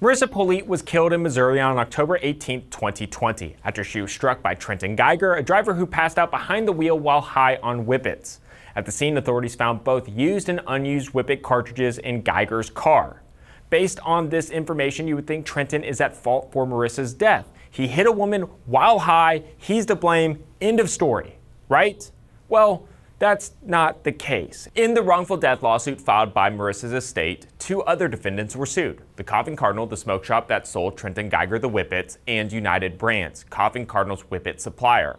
Marissa Politte was killed in Missouri on October 18, 2020, after she was struck by Trenton Geiger, a driver who passed out behind the wheel while high on whippets. At the scene, authorities found both used and unused whippet cartridges in Geiger's car. Based on this information, you would think Trenton is at fault for Marissa's death. He hit a woman while high, he's to blame, end of story, right? Well, that's not the case. In the wrongful death lawsuit filed by Marissa's estate, two other defendants were sued. The Coffin Cardinal, the smoke shop that sold Trenton Geiger the whippets, and United Brands, Coffin Cardinal's whippet supplier.